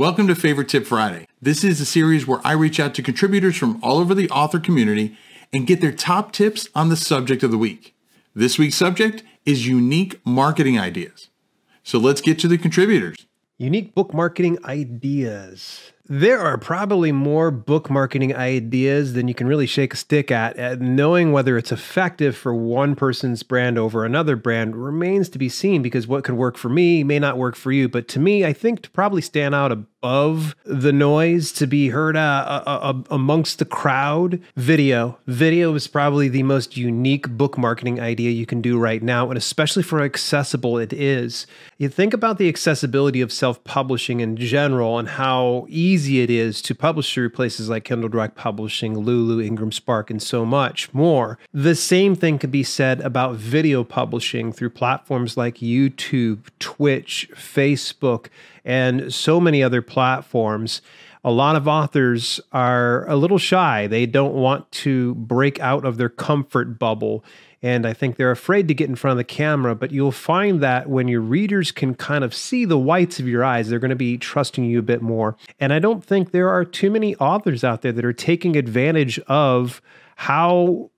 Welcome to Favorite Tip Friday. This is a series where I reach out to contributors from all over the author community and get their top tips on the subject of the week. This week's subject is unique marketing ideas. So let's get to the contributors. Unique book marketing ideas. There are probably more book marketing ideas than you can really shake a stick at. Knowing whether it's effective for one person's brand over another brand remains to be seen because what could work for me may not work for you. But to me, I think to probably stand out above the noise, to be heard uh, uh, uh, amongst the crowd, video. Video is probably the most unique book marketing idea you can do right now, and especially for accessible it is. You think about the accessibility of self publishing in general and how easy easy it is to publish through places like Kindle Direct Publishing, Lulu, Ingram Spark, and so much more. The same thing could be said about video publishing through platforms like YouTube, Twitch, Facebook, and so many other platforms a lot of authors are a little shy. They don't want to break out of their comfort bubble and I think they're afraid to get in front of the camera. But you'll find that when your readers can kind of see the whites of your eyes, they're going to be trusting you a bit more. And I don't think there are too many authors out there that are taking advantage of how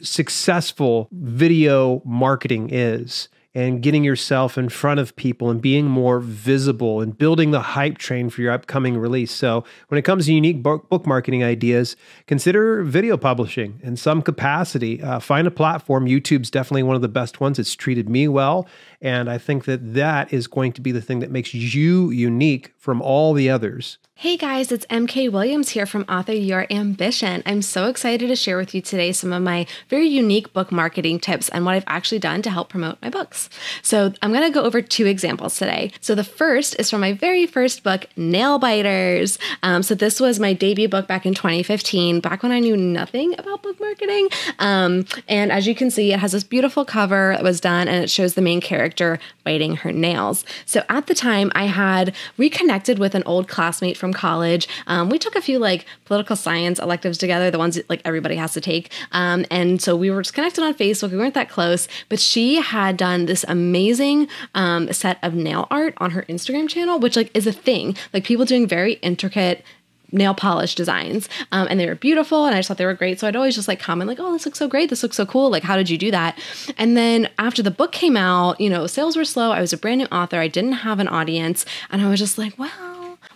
successful video marketing is and getting yourself in front of people and being more visible and building the hype train for your upcoming release. So, when it comes to unique book, marketing ideas, consider video publishing in some capacity. Uh, find a platform. YouTube's definitely one of the best ones. It's treated me well. And I think that that is going to be the thing that makes you unique from all the others. Hey guys, it's MK Williams here from Author Your Ambition. I'm so excited to share with you today some of my very unique book marketing tips and what I've actually done to help promote my books. So, I'm going to go over two examples today. So, the first is from my very first book, Nail Biters. Um, so, this was my debut book back in 2015, back when I knew nothing about book marketing. Um, and as you can see, it has this beautiful cover that was done and it shows the main character biting her nails. So, at the time, I had reconnected with an old classmate from from college. Um, we took a few like political science electives together, the ones that, like everybody has to take. Um, and so we were just connected on Facebook. We weren't that close, but she had done this amazing um, set of nail art on her Instagram channel, which like is a thing. Like people doing very intricate nail polish designs um, and they were beautiful and i just thought they were great so i'd always just like comment like oh this looks so great this looks so cool like how did you do that and then after the book came out you know sales were slow i was a brand new author i didn't have an audience and i was just like well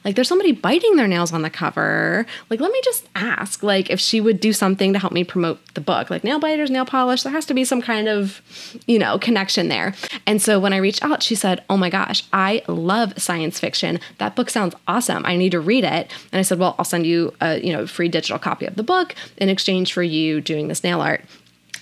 like there's somebody biting their nails on the cover. Like let me just ask like if she would do something to help me promote the book. Like nail biters, nail polish, there has to be some kind of, you know, connection there. And so when I reached out, she said, "Oh my gosh, I love science fiction. That book sounds awesome. I need to read it." And I said, "Well, I'll send you a, you know, free digital copy of the book in exchange for you doing this nail art."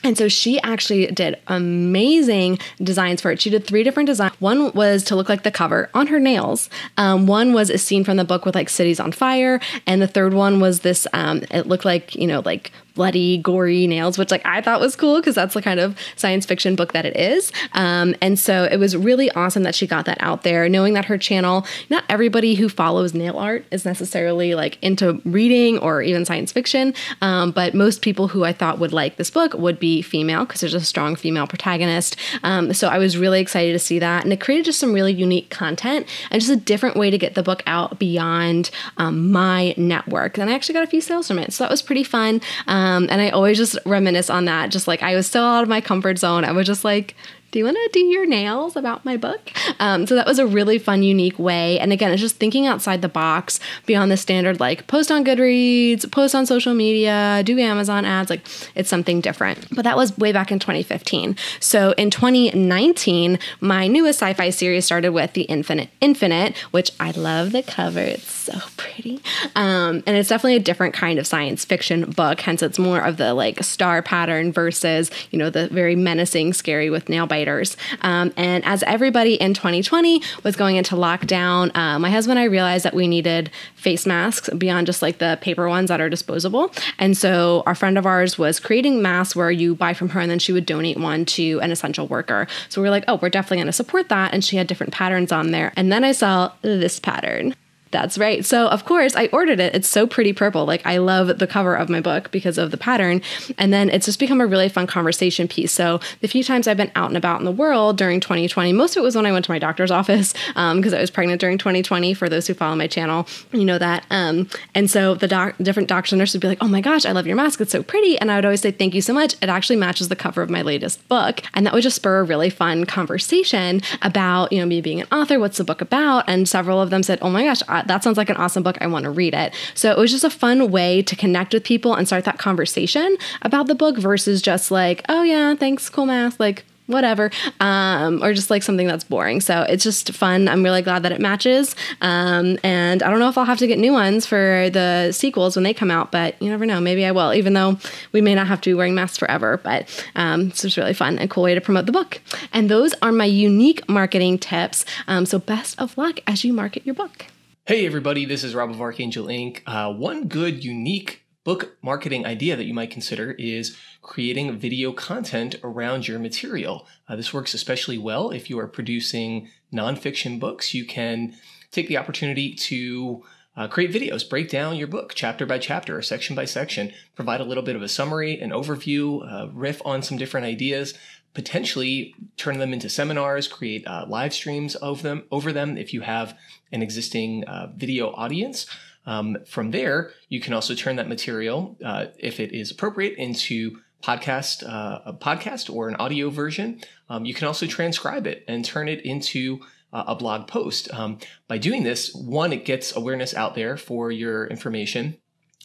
And so she actually did amazing designs for it. She did three different designs. One was to look like the cover on her nails. Um, one was a scene from the book with like cities on fire, and the third one was this. Um, it looked like you know like bloody, gory nails, which like I thought was cool because that's the kind of science fiction book that it is. Um, and so it was really awesome that she got that out there, knowing that her channel, not everybody who follows nail art is necessarily like into reading or even science fiction, um, but most people who I thought would like this book would be female because there's a strong female protagonist. Um, so I was really excited to see that, and it created just some really unique content and just a different way to get the book out beyond um, my network. And I actually got a few sales from it, so that was pretty fun. Um, um, and I always just reminisce on that. Just like I was still out of my comfort zone. I was just like, do you want to do your nails about my book? Um, so that was a really fun, unique way. And again, it's just thinking outside the box beyond the standard, like post on Goodreads, post on social media, do Amazon ads. Like it's something different. But that was way back in 2015. So in 2019, my newest sci fi series started with The Infinite Infinite, which I love the cover. It's so pretty. Um, and it's definitely a different kind of science fiction book. Hence, it's more of the like star pattern versus, you know, the very menacing, scary with nail bites writers. Um, and as everybody in 2020 was going into lockdown, uh, my husband and I realized that we needed face masks beyond just like the paper ones that are disposable. And so our friend of ours was creating masks where you buy from her and then she would donate one to an essential worker. So we are like, oh, we're definitely going to support that. And she had different patterns on there. And then I saw this pattern. That's right. So, of course, I ordered it. It's so pretty purple. Like, I love the cover of my book because of the pattern. And then it's just become a really fun conversation piece. So, the few times I've been out and about in the world during 2020, most of it was when I went to my doctor's office because um, I was pregnant during 2020. For those who follow my channel, you know that. Um, and so, the doc- different doctors and nurses would be like, oh my gosh, I love your mask. It's so pretty. And I would always say, thank you so much. It actually matches the cover of my latest book. And that would just spur a really fun conversation about, you know, me being an author. What's the book about? And several of them said, oh my gosh, that sounds like an awesome book. I want to read it. So it was just a fun way to connect with people and start that conversation about the book versus just like, oh yeah, thanks, cool math. Like, whatever, um, or just like something that's boring. So it's just fun. I'm really glad that it matches. Um, and I don't know if I'll have to get new ones for the sequels when they come out, but you never know. Maybe I will, even though we may not have to be wearing masks forever. But um, it's just really fun and cool way to promote the book. And those are my unique marketing tips. Um, so best of luck as you market your book. Hey, everybody, this is Rob of Archangel Ink. Uh, one good, unique book marketing idea that you might consider is creating video content around your material. Uh, this works especially well if you are producing nonfiction books. You can take the opportunity to uh, create videos, break down your book chapter by chapter or section by section, provide a little bit of a summary, an overview, riff on some different ideas, potentially turn them into seminars, create uh, live streams of them over them if you have an existing uh, video audience. Um, from there, you can also turn that material, uh, if it is appropriate, into podcast, uh, a podcast or an audio version. Um, you can also transcribe it and turn it into uh, a blog post. Um, by doing this, one, it gets awareness out there for your information.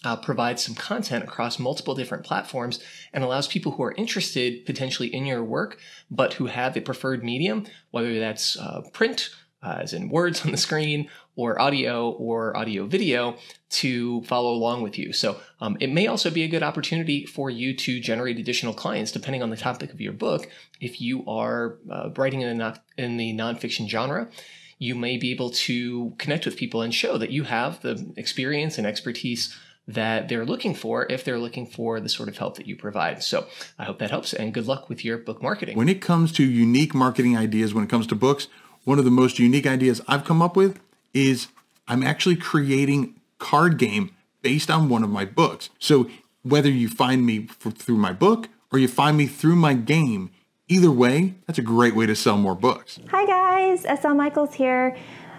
Uh, provides some content across multiple different platforms and allows people who are interested potentially in your work, but who have a preferred medium, whether that's uh, print, uh, as in words on the screen, or audio or audio video to follow along with you. So um, it may also be a good opportunity for you to generate additional clients depending on the topic of your book. If you are uh, writing in the, in the nonfiction genre, you may be able to connect with people and show that you have the experience and expertise that they're looking for if they're looking for the sort of help that you provide. So I hope that helps and good luck with your book marketing. When it comes to unique marketing ideas, when it comes to books, one of the most unique ideas I've come up with is I'm actually creating card game based on one of my books. So whether you find me for, through my book or you find me through my game, either way, that's a great way to sell more books. Hi guys, SL Michaels here.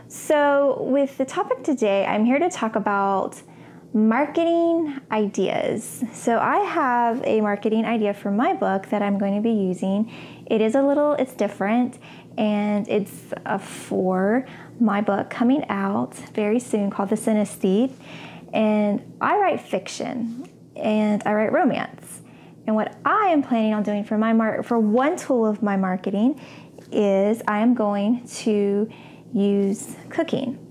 So with the topic today, I'm here to talk about marketing ideas. So I have a marketing idea for my book that I'm going to be using. It is a little, it's different, and it's for my book coming out very soon called The Synesthete. And I write fiction and I write romance. And what I am planning on doing for my mar- for one tool of my marketing is I am going to use cooking.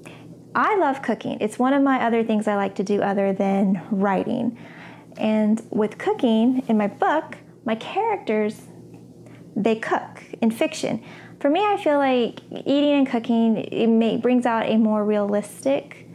I love cooking. It's one of my other things I like to do other than writing. And with cooking in my book, my characters they cook in fiction for me, I feel like eating and cooking it may, brings out a more realistic.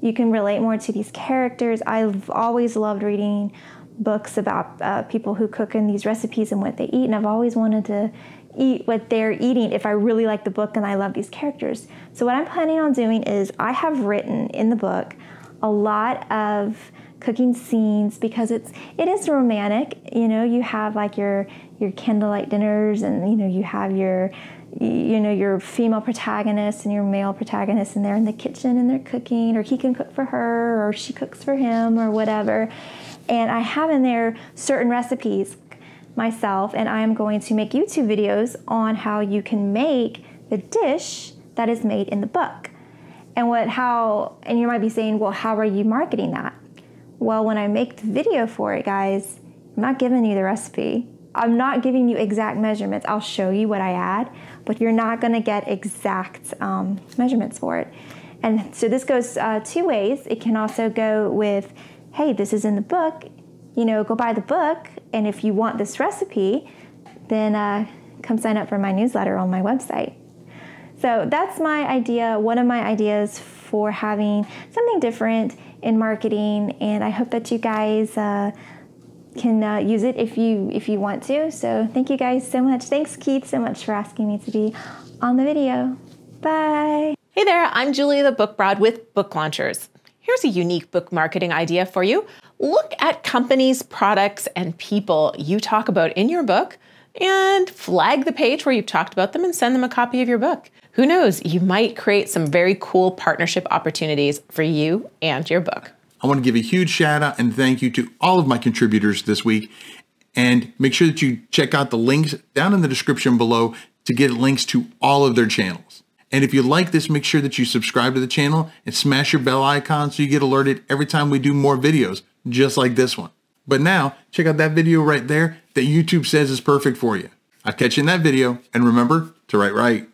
You can relate more to these characters. I've always loved reading books about uh, people who cook and these recipes and what they eat, and I've always wanted to eat what they're eating if I really like the book and I love these characters. So what I'm planning on doing is I have written in the book a lot of cooking scenes because it's it is romantic. You know, you have like your your candlelight dinners and you know you have your you know your female protagonist and your male protagonist and they're in the kitchen and they're cooking or he can cook for her or she cooks for him or whatever and i have in there certain recipes myself and i am going to make youtube videos on how you can make the dish that is made in the book. And what how and you might be saying well how are you marketing that? Well when i make the video for it guys i'm not giving you the recipe. I'm not giving you exact measurements. I'll show you what i add but you're not going to get exact um, measurements for it. And so this goes uh, two ways. It can also go with, hey, this is in the book, you know, go buy the book, and if you want this recipe, then uh, come sign up for my newsletter on my website. So that's my idea, one of my ideas for having something different in marketing, and I hope that you guys uh, can uh, use it if you if you want to. So thank you guys so much. Thanks Keith so much for asking me to be on the video. Bye. Hey there, I'm Julie the Book Broad with Book Launchers. Here's a unique book marketing idea for you. Look at companies, products, and people you talk about in your book and flag the page where you've talked about them and send them a copy of your book. Who knows, you might create some very cool partnership opportunities for you and your book. I want to give a huge shout out and thank you to all of my contributors this week. And make sure that you check out the links down in the description below to get links to all of their channels. And if you like this, make sure that you subscribe to the channel and smash your bell icon so you get alerted every time we do more videos, just like this one. But now, check out that video right there that YouTube says is perfect for you. I'll catch you in that video, and remember to write right.